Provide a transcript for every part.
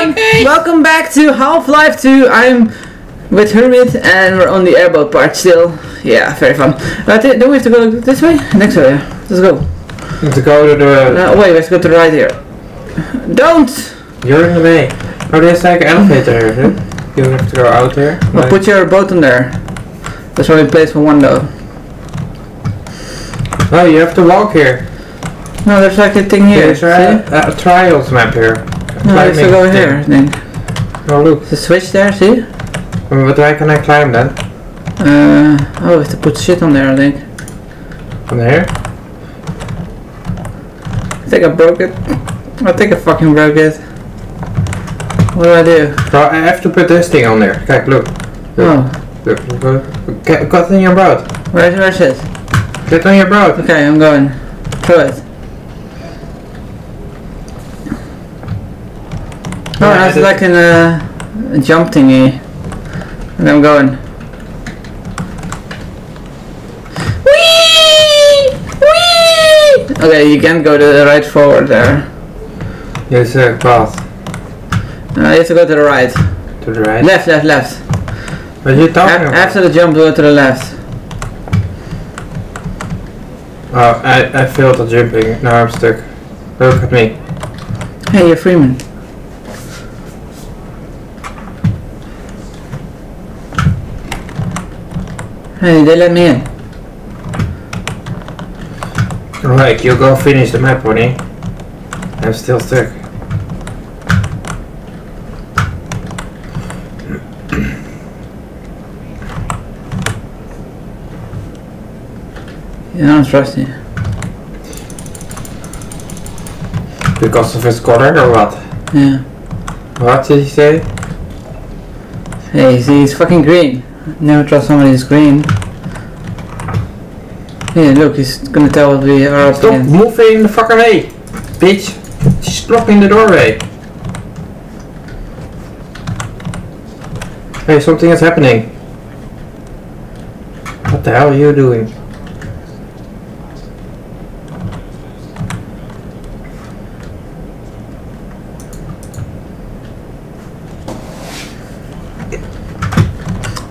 everyone! Welcome back to Half-Life 2. I'm with Hermit and we're on the airboat part still. Yeah, very fun. Uh, th- do we have to go this way? Next way, yeah. Let's go. To go to the. Uh, wait, let's go to the right here. Don't! You're in the way. Oh, there's like an elevator here. huh? You have to go out there. Well, put your boat in there. There's only place for one though. Oh, you have to walk here. No, there's like a thing here. There's a, a trials map here. No, I have to go here, I think. Oh, look. The switch there, see? But why can I climb then? Uh, oh, we have to put shit on there, I think. On there? I think I broke it. I think I fucking broke it. What do I do? Bro, I have to put this thing on there. Kijk, look. Oh, Look, look, look. Get, got in your boat. where's, where's it? Get on your boat. Okay, I'm going. Throw it. Oh, Yeah, that's like an, uh, a jump thingy. And I'm going. Whee! Whee! Okay, you can't go to the right forward there. There's a path Uh, you have to go to the right. to the right. Left, left, left. What are you A- talking about? after the jump, go to the left. Oh, I, I failed at jumping. Now I'm stuck. Look at me. Hey, you're Freeman. Hey, they let me in. Right, you go finish the map, honey. I'm still stuck. Yeah, I don't trust you. Because of his color or what? Yeah. What did he say? Hey, see, he's fucking green. Never trust somebody green. Hey, look, he's gonna tell what we are up Stop against. moving the fucking way! Bitch! She's blocking the doorway. Hey, something is happening. What the hell are you doing?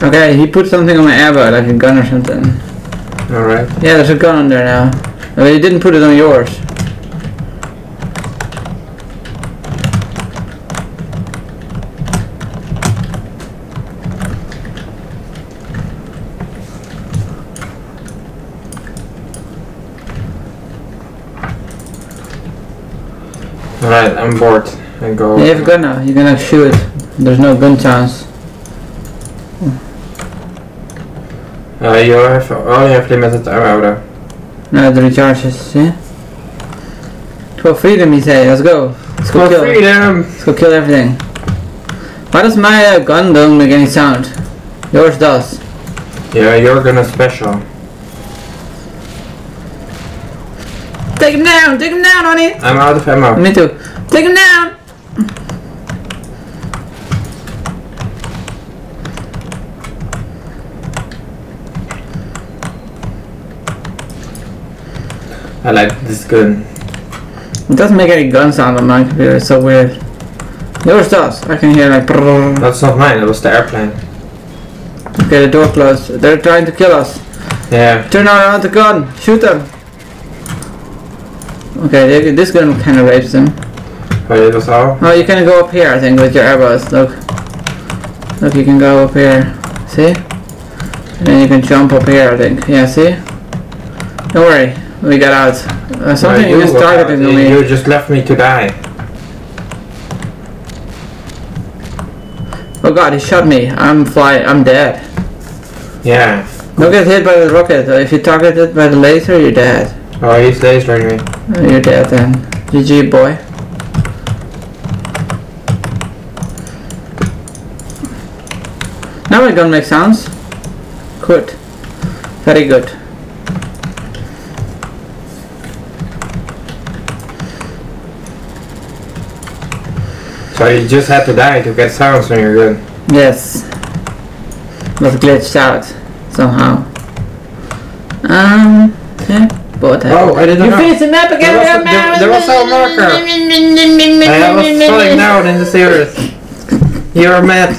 Okay, he put something on my airboat, like a gun or something. Alright. Yeah, there's a gun on there now. But he didn't put it on yours. Alright, I'm bored. I go. Yeah, you have a gun now. You're gonna shoot. There's no gun chance. Uh, you have only have limited ammo though. No, the recharges, see? For freedom, he say. Let's go. Let's go For kill. freedom! Let's go kill everything. Why does my uh, gun don't make any sound? Yours does. Yeah, you're gonna special. Take him down! Take him down, honey! I'm out of ammo. Me too. Take him down! I like this gun. It doesn't make any gun sound on my computer. It's so weird. Yours does. I can hear like. That's not mine, that was the airplane. Okay, the door closed. They're trying to kill us. Yeah. Turn around the gun. Shoot them. Okay, they- this gun kind of rapes them. Oh, it was all? Oh, you can go up here, I think, with your airboat. Look. Look, you can go up here. See? And then you can jump up here, I think. Yeah, see? Don't worry. We got out. Uh, something No, you targeting out. me. You just left me to die. Oh god, he shot me. I'm fly. I'm dead. Yeah. Don't get hit by the rocket. Uh, If you target it by the laser, you're dead. Oh, he's lasering me. Uh, You're dead then. GG, boy. Now my gun makes sounds. Good. Very good. So you just had to die to get sounds you're good. Yes. Was glitched out somehow. Um, yeah. Oh, what? Oh, I didn't You know. finished the map again? There was- there- there was no marker. I was falling down in the series. You're mad.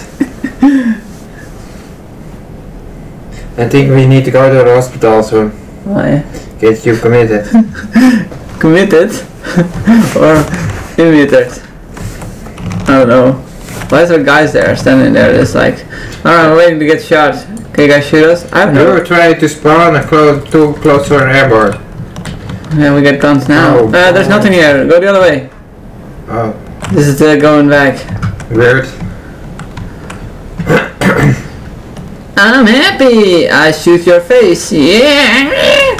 I think we need to go to the hospital soon. Why? Get you committed. Committed? or imitated? I don't know. Why is there guys there standing there just like, alright, I'm waiting to get shot. Can you guys shoot us? I don't know. were trying to spawn and close, too close to an airboat. Yeah, we get guns now. Oh, uh, there's nothing here. Go the other way. Oh, This is uh, going back. weird. I'm happy. I shoot your face. Yeah.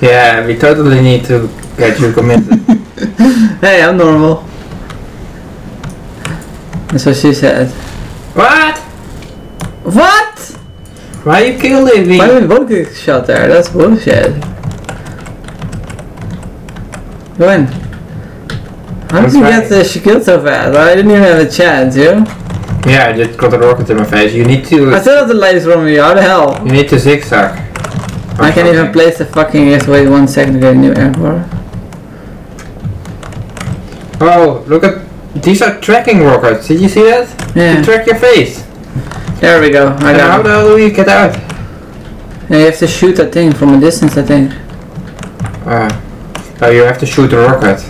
Yeah, we totally need to get you committed. Hey, I'm normal. That's what she said. what? What? Why you killing me? Why did we both get shot there? That's bullshit. In. How did you right. get the she killed so fast? I didn't even have a chance, you? Yeah, I just got a rocket in my face. You need to. I still have the lights from you, how the hell? You need to zigzag. Or I can't even place the fucking have wait one second to get a new airboat. Oh, look at these are tracking rockets. Did you see that? Yeah. track your face. There we go. I and how got the hell do you get out? Yeah, you have to shoot that thing from a distance, I think. Uh, oh, you have to shoot the rocket.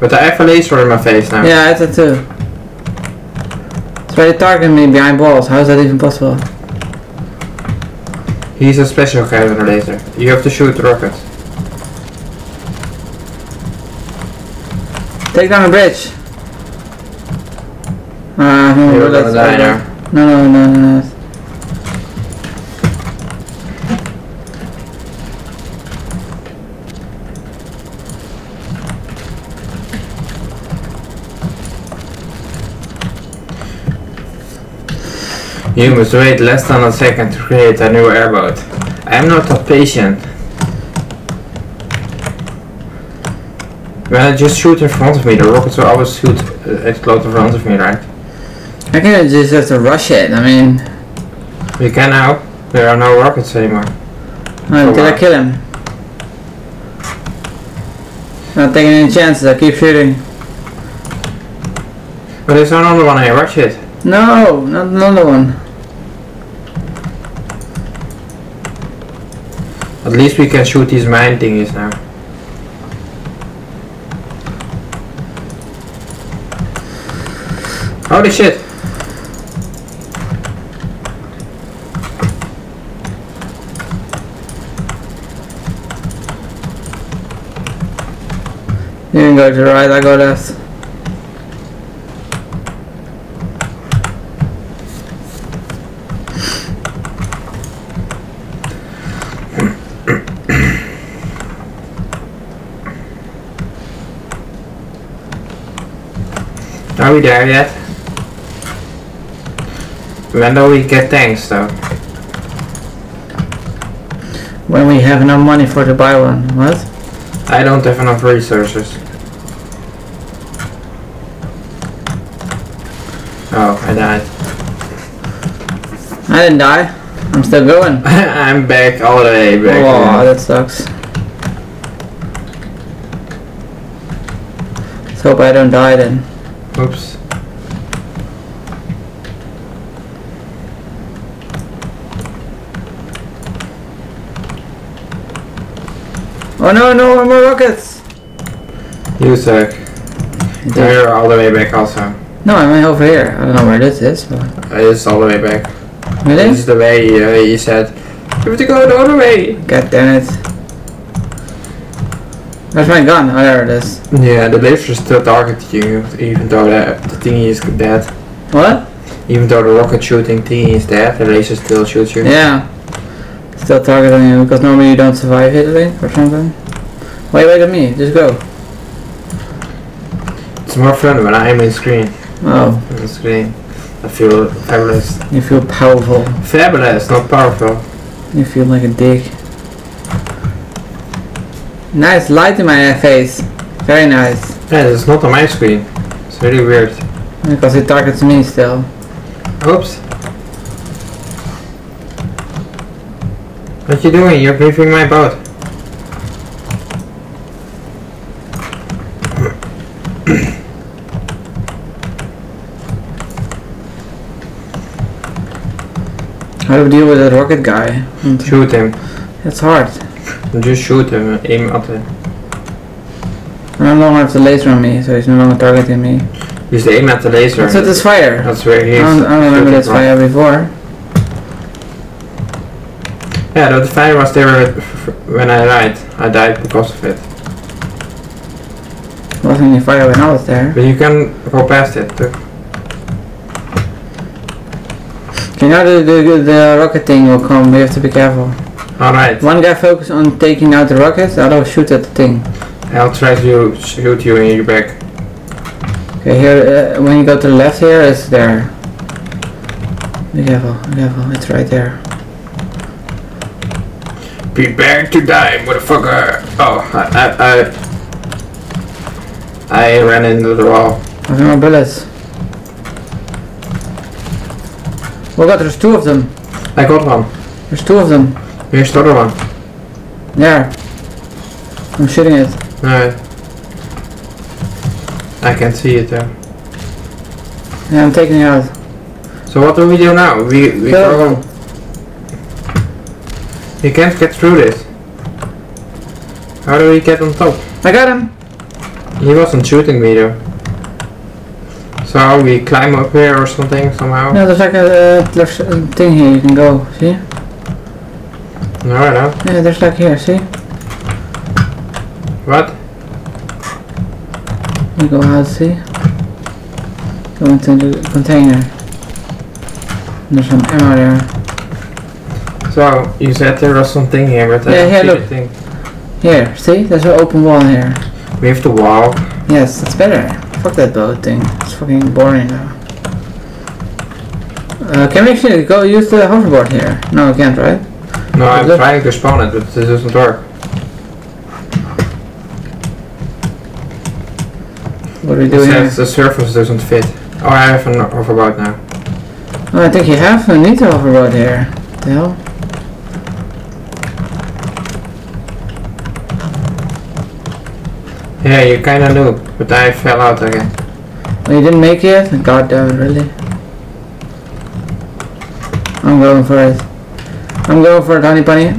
But I have a laser in my face now. Yeah, I had that too. It's trying to target me behind walls. How is that even possible? He's a special guy with a laser. You have to shoot the rocket. Take down the bridge. Uh, no, You're that's gonna die over. now. No, no, no, no, no. You must wait less than a second to create a new airboat. I am not a patient. When I just shoot in front of me, the rockets will always shoot, uh, explode in front of me, right? I can just have to rush it. I mean, We can now. There are no rockets anymore. uh, did I kill him? Not taking any chances. I keep shooting. But there's another one here, watch it. No, not another one. At least we can shoot these mine thingies now. Holy shit! You can go to the right. I go left. Are we there yet? When do we get things though? When we have enough money for to buy one. What? I don't have enough resources. Oh, I died. I didn't die. I'm still going. I'm back all the way back. Oh, that sucks. Let's hope I don't die then. Oops. Oh no, no, more rockets! You suck. We're all the way back also. No, I'm over here. I don't know where this is, but... It's all the way back. Really? This is the way uh, he said. You have to go the other way. God damn it. Where's my gun? Oh, there it is. Yeah, the laser still targeted you, even though the, the thingy is dead. What? Even though the rocket shooting thingy is dead, the laser still shoots you. Yeah. Still targeting you, because normally you don't survive it, I or something. Wait, wait at me. Just go. It's more fun when I'm in screen. Oh, the screen. I feel fabulous. you feel powerful. Fabulous, not powerful. You feel like a dick. Nice light in my face. Very nice. Yeah, it's not on my screen. It's really weird. Because it targets me still. Oops. What you doing? You're griefing my boat. How do we deal with that rocket guy? Shoot him. It's hard. Just shoot him. Aim at him. I no longer have the laser on me, so he's no longer targeting me. Just aim at the laser. What's with this fire? That's where he I is. don't, I don't remember this from. fire before. Yeah, the fire was there when I died. I died because of it. Wasn't any fire when I was there. But you can go past it too. Okay, now the, the, the rocket thing will come, we have to be careful. Alright, One guy focus on taking out the rocket, the other will shoot at the thing. I'll try to shoot you in your back. Okay, here, uh, when you go to the left here, it's there. Be careful, be careful, it's right there. Prepare to die, motherfucker! Oh, I, I, I, I ran into the wall. I have no bullets. Oh god, there's two of them. I got one. There's two of them. Here's the other one. There. I'm shooting it. Alright. I can see it there. Yeah, I'm taking it out. So what do we do now? We we Kill go. We can't get through this. How do we get on top? I got him! He wasn't shooting me though. So we climb up here or something somehow. No, there's like a, uh, there's a thing here you can go, see? No, I know. Yeah, there's like here, see? What? You go out, see? Go into the container. There's some ammo there. So you said there was something here, but I Yeah, here, look. thing. Here, see? There's an open wall here. We have to walk. Yes, that's better. Fuck that boat thing. Fucking boring now. Uh, can we actually go use the hoverboard here? No, we can't, right? No, I'm Look. trying to spawn it, but it doesn't work. What are we doing here? the surface doesn't fit. Oh, I have an hoverboard now. Oh, I think you have a need to hoverboard here. The hell? Yeah, you kinda do, but I fell out again. Oh, you didn't make it? God damn it, really? I'm going for it. I'm going for it, honey bunny.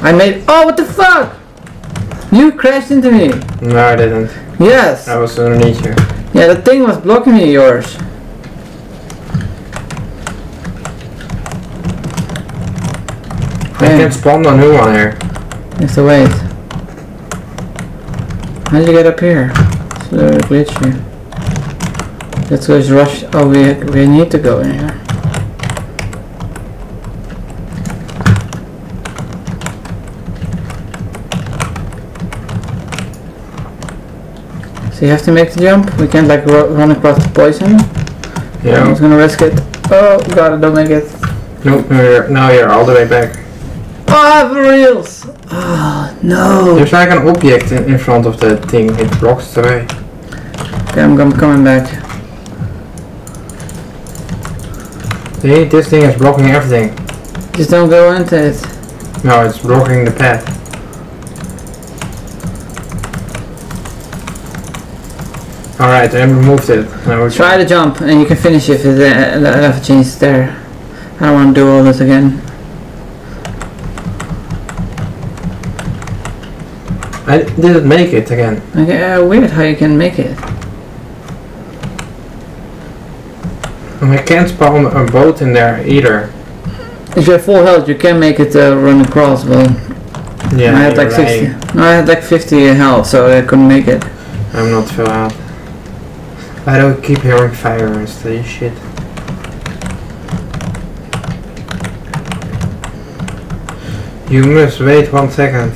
I made- Oh, what the fuck? You crashed into me. No, I didn't. Yes. I was underneath you. Yeah, the thing was blocking me, yours. I Yeah. can spawn a new one here. Have to wait. How did you get up here? It's very glitchy. Let's go just rush. Oh, we we need to go in here. So you have to make the jump. We can't like ru- run across the poison. Yeah. I'm just gonna risk it. Oh god, don't make it. Nope, No, you're, now you're all the way back. Ah, for reals. Oh no. There's like an object in, in front of the thing. It blocks the way. Okay, I'm, I'm coming back. See, this thing is blocking everything. Just don't go into it. No, it's blocking the path. Alright, I removed it. Now Try to jump and you can finish if the uh, lava change is there. I don't want to do all this again. I didn't make it again. Okay, uh, weird how you can make it. And I can't spawn a boat in there either. If you have full health, you can make it uh, run across. Well, Yeah, I had like you're 60. No, I had like 50 health, so I couldn't make it. I'm not fill out. I don't keep hearing fire and stuff shit. You must wait one second.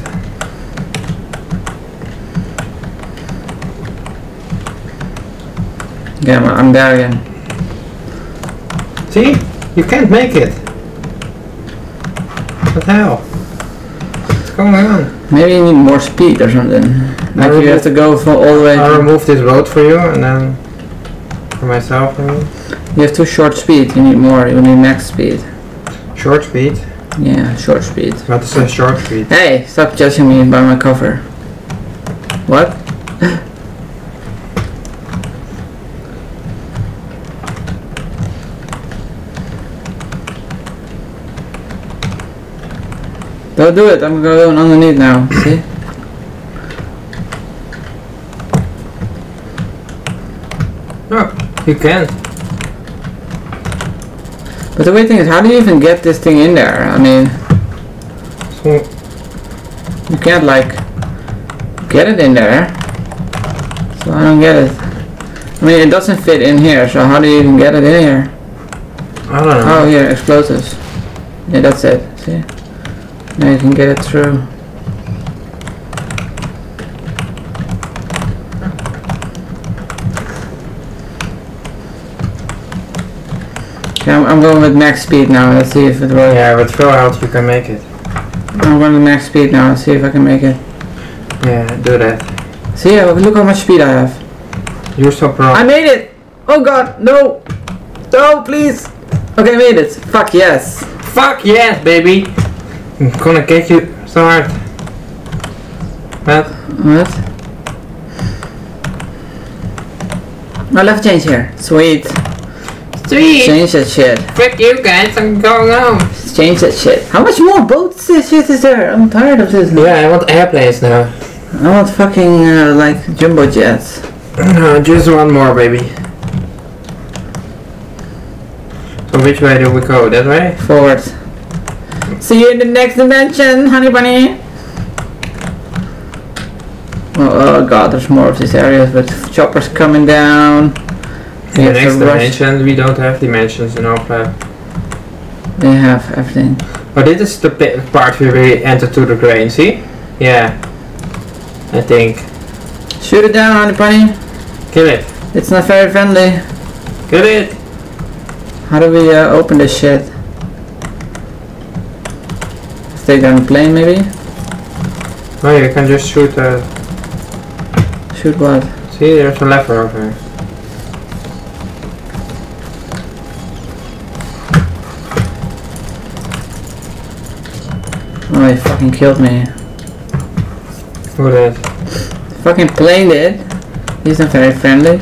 Okay, I'm, again. See? You can't make it. What the hell? What's going on? Maybe you need more speed or something. Like you have to go from all the way. I'll To, remove this road for you and then for myself I mean. you have too short speed. You need more. You need max speed. Short speed. Yeah, short speed. What is a short speed? Hey, stop judging me by my cover. What? Go do it. I'm going underneath now. See? No, you can't. But the weird thing is, how do you even get this thing in there? I mean, So, you can't like get it in there. So I don't get it. I mean, it doesn't fit in here. So how do you even get it in here? I don't know. Oh, here, explosives. Yeah, that's it. See? Now you can get it through. Okay, I'm, I'm going with max speed now. Let's see if it works. Yeah, with throw out you can make it. I'm going with max speed now. Let's see if I can make it. Yeah, do that. See, look how much speed I have. You're so pro. I made it! Oh god, no! No, please! Okay, I made it. Fuck yes. Fuck yes, baby! I'm gonna get you so hard. What? What? I left change here. Sweet. Sweet! Change that shit. Fuck you guys, I'm going home. Change that shit. How much more boats this shit is there? I'm tired of this. Yeah, I want airplanes now. I want fucking uh, like jumbo jets. No, just one more, baby. So which way do we go? That way? Forward. See you in the next dimension, honey bunny. Oh, oh god, there's more of these areas with choppers coming down. In We the have to next dimension, we don't have dimensions in our plan. They have everything. But this is the pa- part where we enter to the grain, see? Yeah. I think. Shoot it down, honey bunny. Kill it. It's not very friendly. Kill it! How do we uh, open this shit? Stay down the plane, maybe? Oh, you can just shoot uh Shoot what? See, there's a lever over here. Oh, he fucking killed me. Who did? Fucking plane did. He's not very friendly.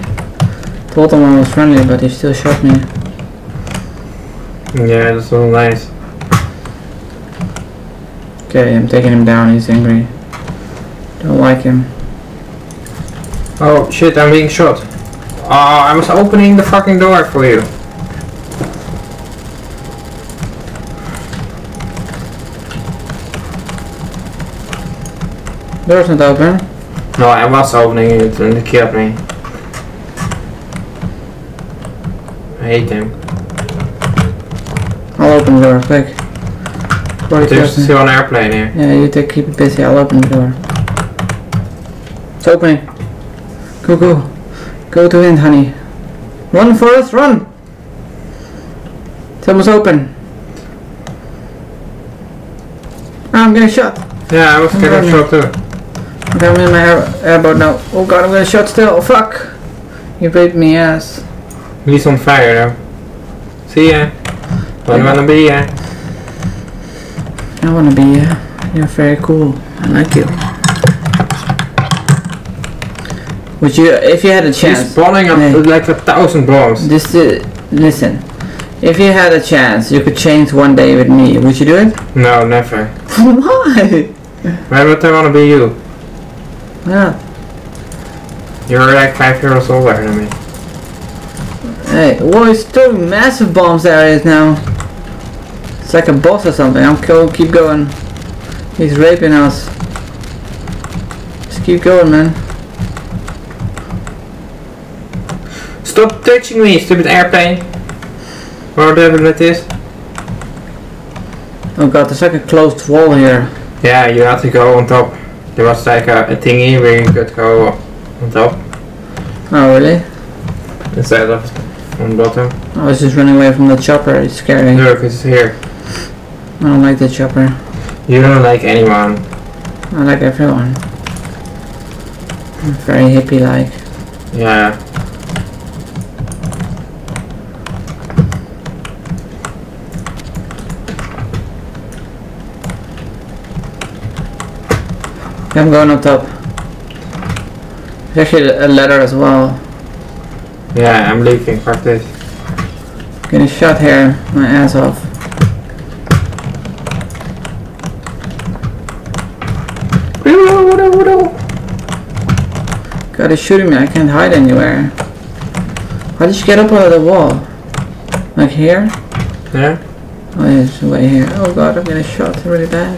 Told him I was friendly, but he still shot me. Yeah, that's so nice. Okay, I'm taking him down. He's angry. Don't like him. Oh shit, I'm being shot. Oh, I was opening the fucking door for you. Door's not open. No, I was opening it and they killed me. I hate him. I'll open the door, quick. Before he There's still an airplane here. Yeah, you take keep it busy. I'll open the door. It's opening. Go, go. Go to wind, honey. Run, Forrest, run! It's almost open. I'm getting shot. Yeah, I was getting shot too. Okay, I'm in my air airboat now. Oh god, I'm getting shot still. Oh, fuck! You raped me ass. He's on fire now. See ya. Don't wanna be ya. I wanna be you. You're very cool. I like you. Would you, if you had a He's chance, spawning up like a thousand bombs. just uh, listen. If you had a chance, you could change one day with me. Would you do it? No, never. Why? Why would I wanna be you? Yeah. You're like five years older than me. hey, well, he's throwing massive bombs areas now. It's like a boss or something. I'm cool. keep going. He's raping us. Just keep going, man. Stop touching me, stupid airplane. Whatever it is. Oh god, there's like a closed wall here. Yeah, you had to go on top. There was like a, a thingy where you could go on top Oh really? instead of on bottom. Oh, I was just running away from the chopper. It's scary. Look, it's here. I don't like the chopper. You don't like anyone. I like everyone. I'm very hippie like. Yeah. I'm going on top. There's actually a ladder as well. Yeah, I'm leaving. Fuck this. Getting shot here, my ass off. God is shooting me. I can't hide anywhere. How did you get up out of the wall? Like here? There? Oh, yeah, it's way here. Oh god, I'm getting shot really bad.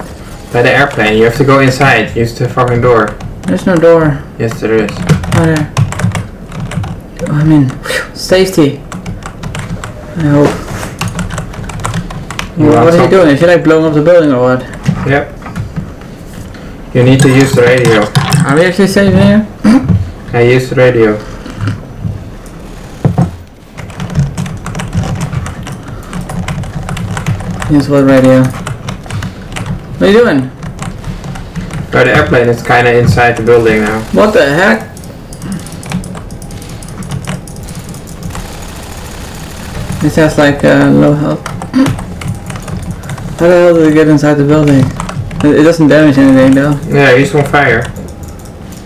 By the airplane, you have to go inside. Use the fucking door. There's no door. Yes, there is. Oh, there. Oh, I'm in. Phew, safety. I hope. You what are you doing? Is he like blowing up the building or what? Yep. You need to use the radio. Are we actually safe here? I use radio. Use what radio? What are you doing? But the airplane is kinda inside the building now. What the heck? This has like uh, low health. How the hell did it get inside the building? It it doesn't damage anything though. Yeah, he's on fire.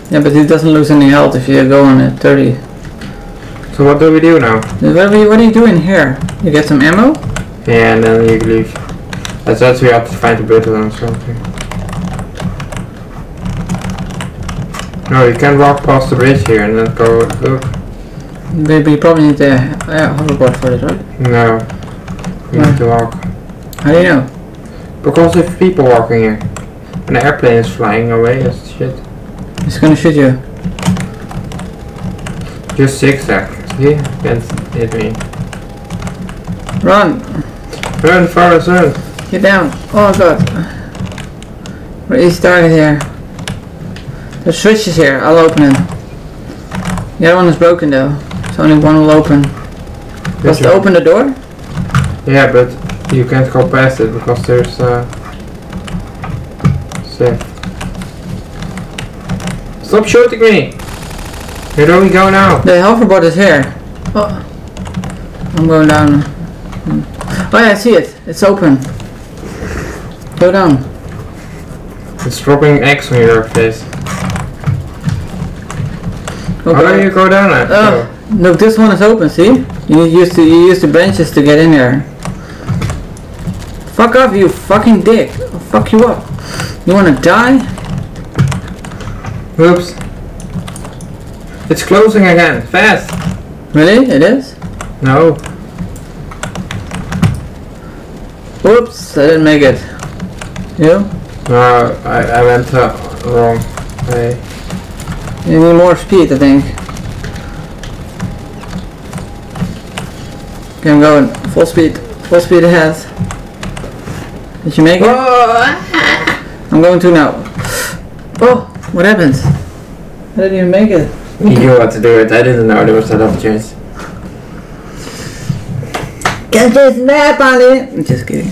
Yeah, but he doesn't lose any health if you go on at 30. So what do we do now? What are you, what are you doing here? You get some ammo? Yeah, and then you leave. That's that's we have to find the button or something. No, you can walk past the bridge here and then go look. Maybe you probably need the uh, hoverboard for this, right? No. We Why? need to walk. How do you know? Because if people walking here. And the airplane is flying away as shit. It's gonna shoot you. Just zigzag. See? Can't hit me. Run! Run, Forrest, run! Get down! Oh god! Where is the target here? The switch is here, I'll open it. The other one is broken though, so only one will open. Just it open the door? Yeah, but you can't go past it because there's uh safe. Stop shooting me! Where do we go now? The hoverboard is here. Oh. I'm going down. Oh yeah, I see it. It's open. Go down. It's dropping eggs on your face. Oh, How do you go down it? Oh, look, this one is open, see? You use the, you use the branches to get in there. Fuck off, you fucking dick. I'll fuck you up. You wanna die? Oops. It's closing again. Fast! Really? It is? No. Oops, I didn't make it. You? No, I, I went uh, wrong way. You need more speed, I think. Okay, I'm going. Full speed. Full speed ahead. Did you make it? I'm going to now. Oh, what happened? I didn't even make it. You knew what to do it. I didn't know there was that opportunity. Get this map on it! I'm just kidding.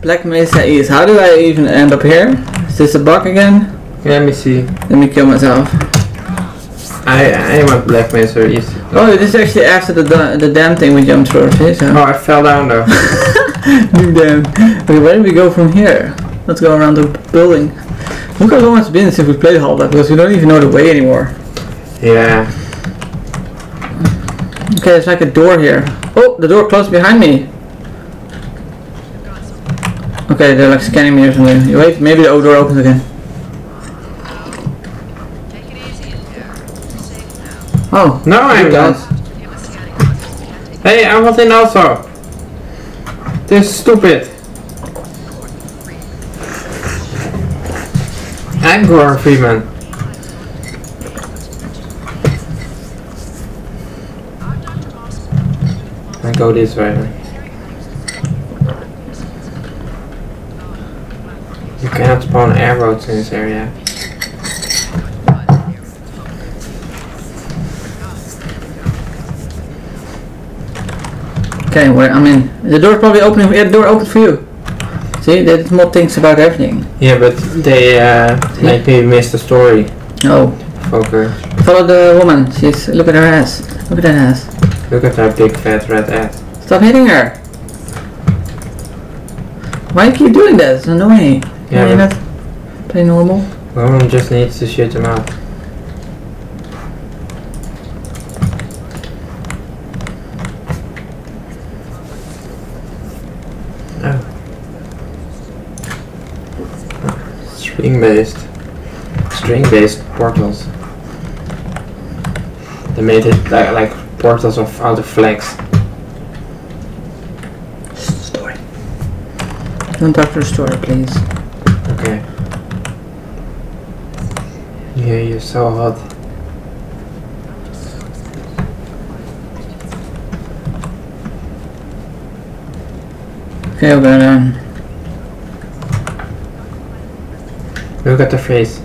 Black Mesa East. How do I even end up here? Is this a bug again? Let me see. Let me kill myself. I I went Black Mesa East. Oh, this is actually after the the damn thing we jumped through. See, so. Oh, I fell down though. You damn. Okay, where do we go from here? Let's go around the building. Look how long it's been since we played Half-Life because we don't even know the way anymore. yeah. Okay, there's like a door here. Oh, the door closed behind me. Okay, they're like scanning me or something. You wait, maybe the old door opens again. Take it easy in there. You're safe now. Oh, No, I'm not. guys. Give us scanning coordinates. You can't take Hey, I was in also. Is stupid. Gordon Freeman. I go this way. You cannot spawn arrows in this area. Okay, where I mean. The door's probably opening. Yeah, the door opened for you. See, there's more things about everything. Yeah, but they uh, make me miss the story. Oh, Focus. follow the woman. She's look at her ass. Look at that ass. Look at that big fat red ass. Stop hitting her. Why you keep doing that? It's annoying. Yeah, but- not play normal? Woman just needs to shoot him out. String-based, string-based portals. They made it like, like portals of out of flags. Story. Don't talk to the story, please. Okay. Yeah, you're so hot. Okay, we're gonna. Um, Look at the face.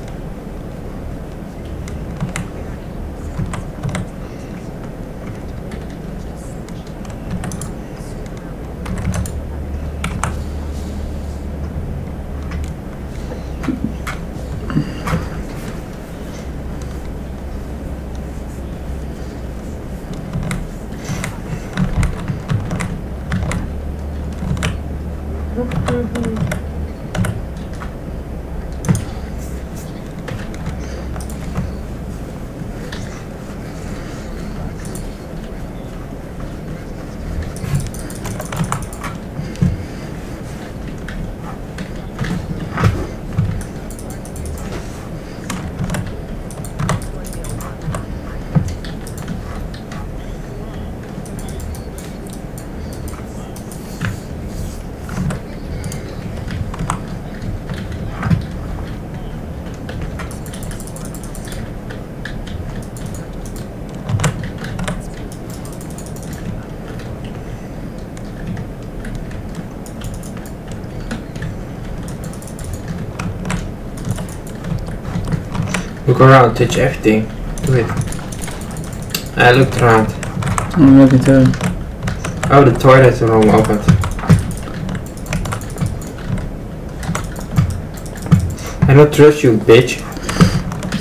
Look around, touch everything. Do it. I looked around. I'm looking too. Oh, the toilet room opened. I don't trust you, bitch.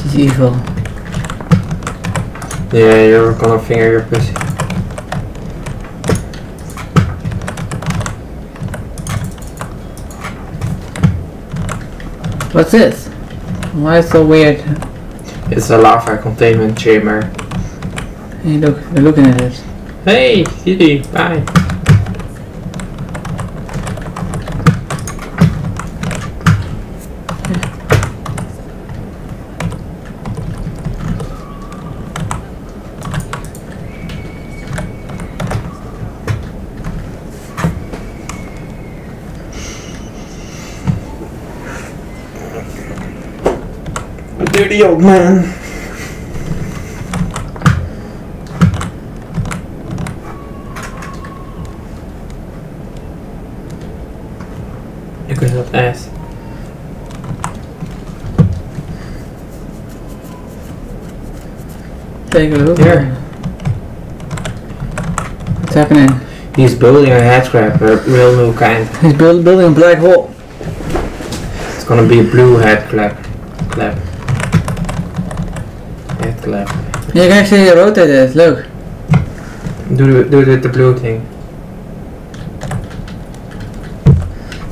She's evil. Yeah, you're gonna finger your pussy. What's this? Why is it so weird? It's a lava containment chamber. Hey, look, they're looking at it. Hey, Didi, bye. Dirty old man. Look at that ass. Take a look. Here. What's happening? He's building a head crab, a real new kind. He's build, building a black hole. It's gonna be a blue head clap. Clap. Clap. You can actually rotate it. Look. Do it, do it with the blue thing.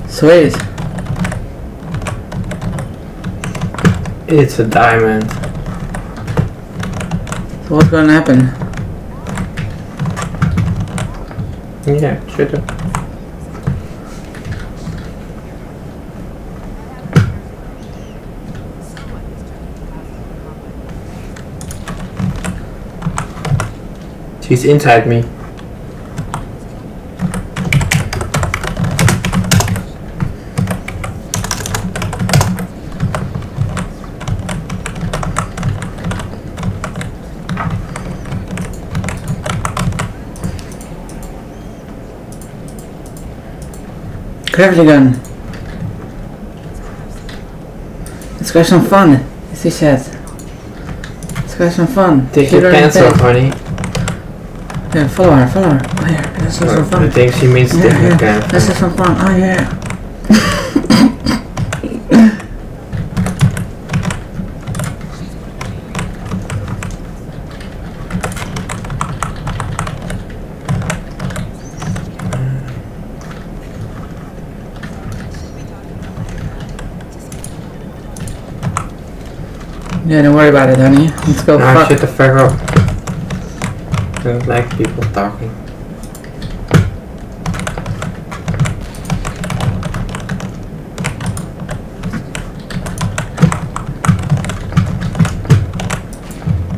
Sweet. It's a diamond. So what's gonna happen? Yeah, should have. She's inside me. Gravity gun. Let's have some fun. As he said. Let's have some fun. Take Shoot your her in the pants off, honey. Yeah, follow her, follow her. Oh yeah, let's have some I think she means Yeah, your yeah. pants Let's some fun. Oh yeah. Yeah, don't worry about it, honey. Let's go Nah, fuck. shut the fuck up don't like people talking.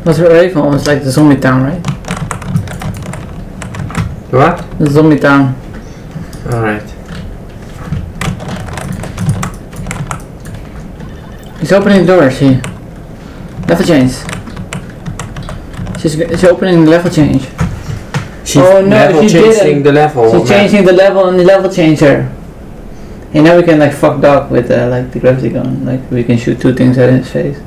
That's what Raven right? was like the zombie town, right? What? The zombie town. Alright. He's opening the doors here. Never change. She's, she's opening the level change. She's Oh, no, level she changing didn't. the level. She's man. changing the level on the level changer. And now we can like fuck dog with uh, like the gravity gun. Like we can shoot two things at his face.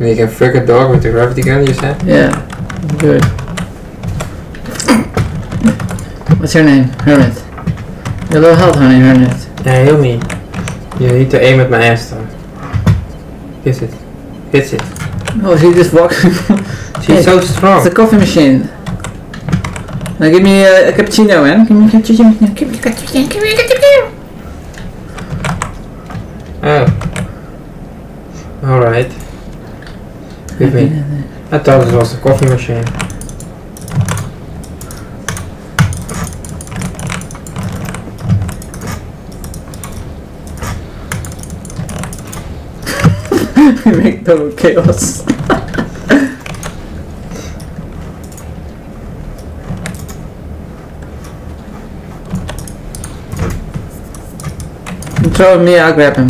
And you can frick a dog with the gravity gun, you said? Yeah, good. What's your name? Hermit. You're low health, honey, Hermit. Yeah, heal me. You need to aim at my ass though. Hit it. Hit it. Oh, she just walks. She's so It's strong. a coffee machine. Now give me a, a cappuccino, man. Give me a cappuccino. Give me a cappuccino. Give me a cappuccino. Oh. Alright. Give me. I thought it was a coffee machine. we make total chaos. Throw me, I'll grab him.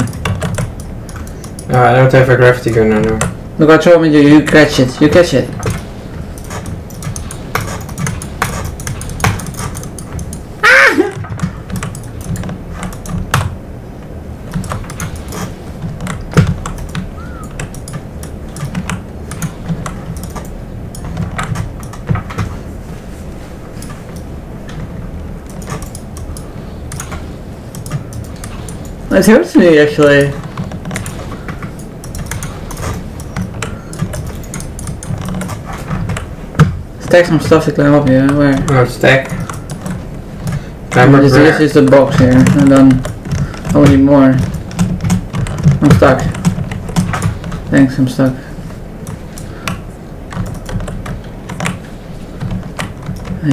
I don't have a gravity gun no, no. Look, I'll throw him at you, you catch it, you catch it. It hurts me actually. Stack some stuff to climb up here. Where? Oh, stack. Climber this, is the box here, and then I need more. I'm stuck. Thanks, I'm stuck.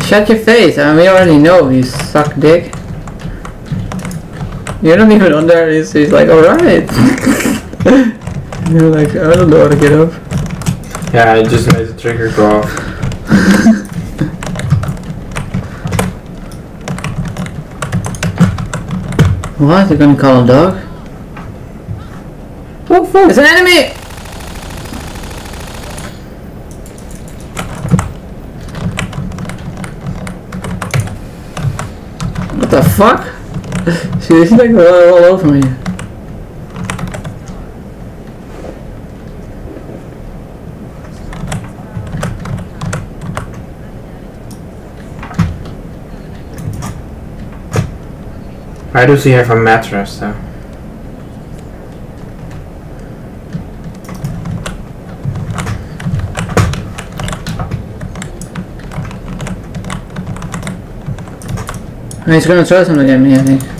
Shut your face! I mean, we already know you suck dick. You're not even on there. He's, he's like, alright. You're like, I don't know how to get up. Yeah, I just made the trigger go off. What? You're gonna call a dog? Oh fuck! It's an enemy! What the fuck? She's like all, all over me. Why does he have a mattress though? He's gonna throw something at me, I think.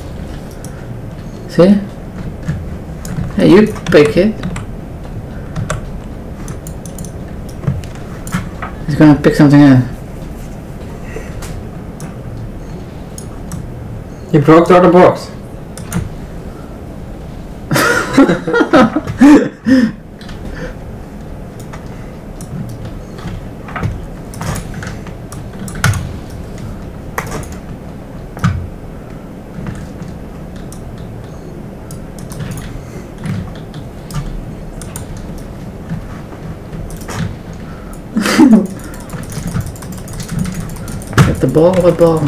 See? Hey, you pick it. He's gonna pick something up. He broke the other box. Get the ball, what ball?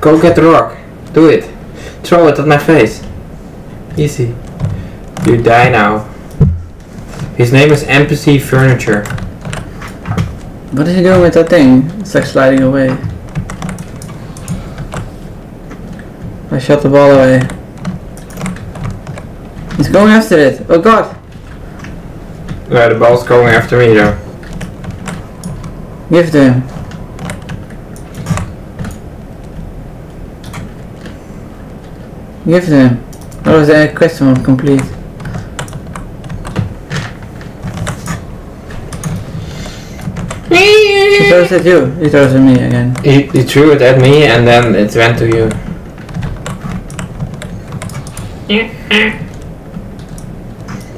Go get the rock. Do it. Throw it at my face. Easy. You die now. His name is Empathy Furniture. What is he doing with that thing? It's like sliding away. I shot the ball away. He's going after it. Oh god! Yeah, the ball's going after me though. Give them. Give them. That the question was complete. He throws at you. He throws at me again. He, he threw it at me and then it went to you.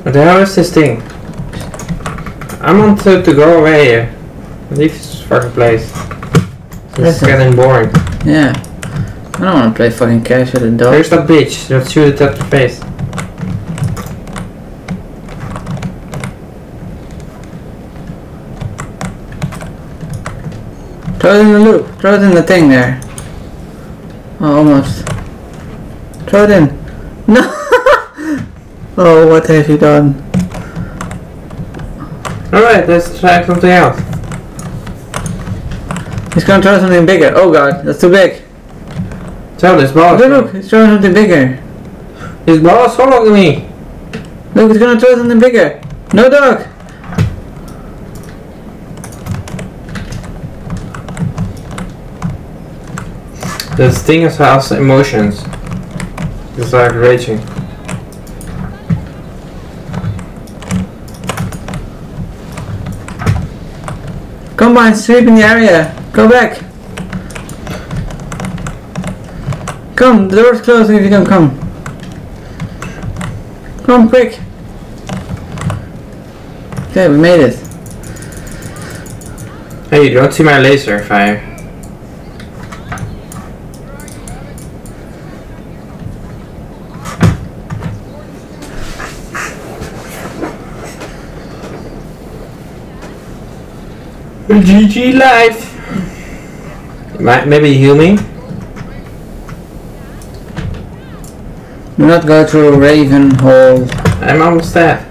What the hell is this thing? I want to, to go away here. Leave this fucking place. It's getting boring. Yeah. I don't want to play fucking cash with a dog. Here's that bitch. Let's shoot it at the face. Throw it in the loop. Throw it in the thing there. Oh, almost. Throw it in. No! oh, what have you done? Alright, let's try something else. He's gonna throw something bigger. Oh god, that's too big. Tell this ball. Look, look, he's throwing something bigger. This ball is following me. Look, he's gonna throw something bigger. No dog! This thing has emotions. It's like raging. Come on, sweep in the area. Go back. Come, the door's closing if you don't come. Come, quick. Okay, we made it. Hey, you don't see my laser fire. GG life. Maybe heal me. Do not go through Ravenholm. I'm almost there.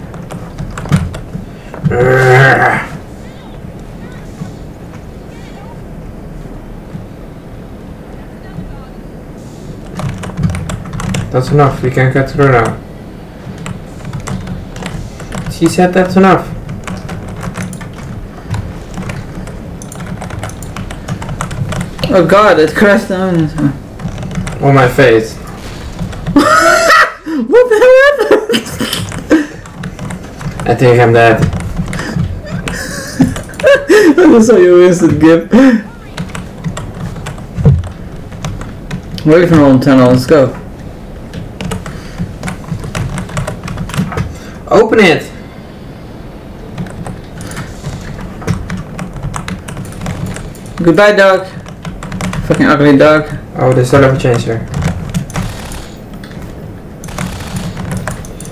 That's enough. We can't get through now. She said that's enough. Oh god, it crashed down. On my face. What the hell happened? I think I'm dead. I just saw your instant gif. Ravenholm tunnel, let's go. Open it! Goodbye, dog. Fucking ugly dog. Oh, they still have a change here.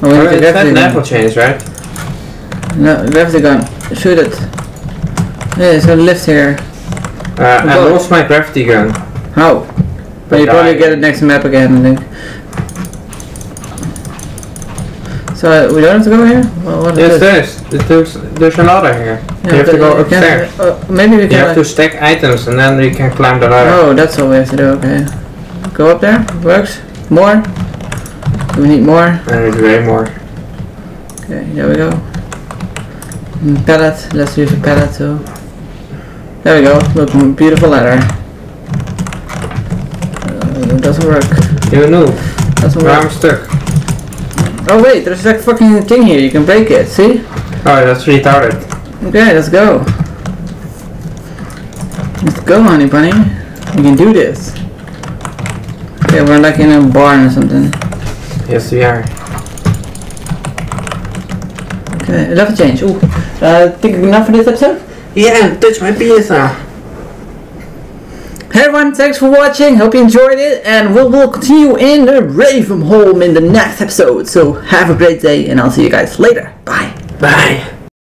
Oh, we Oh, it's that level gun. change, right? No, gravity gun. Shoot it. Yeah, it's gonna lift here. Uh, I lost my gravity gun. How? But you probably get it next map again, I think. So uh, we don't have to go here? Well, what Yes, this? there's, there's, there's a ladder here. Yeah, you have to go can- upstairs. uh, maybe we can. You have to stack items and then you can climb the ladder. Oh, that's what we have to do. Okay. Go up there. Works. More. Do we need more? And there's way more. Okay, there we go. Mm, Pallet. Let's use a pallet too. There we go. Look, beautiful ladder. Uh, it doesn't work. You knew. Doesn't work. I'm stuck. Oh wait, there's like fucking thing here. You can break it. See? Oh, that's retarded. Okay, let's go. Let's go, honey bunny. We can do this. Okay, we're like in a barn or something. Yes, we are. Okay, level change. Ooh. Uh, think enough for this episode? Yeah, touch my pizza. Hey everyone, thanks for watching. Hope you enjoyed it, and we'll, continue in the Ravenholm in the next episode. So have a great day, and I'll see you guys later. Bye. Bye.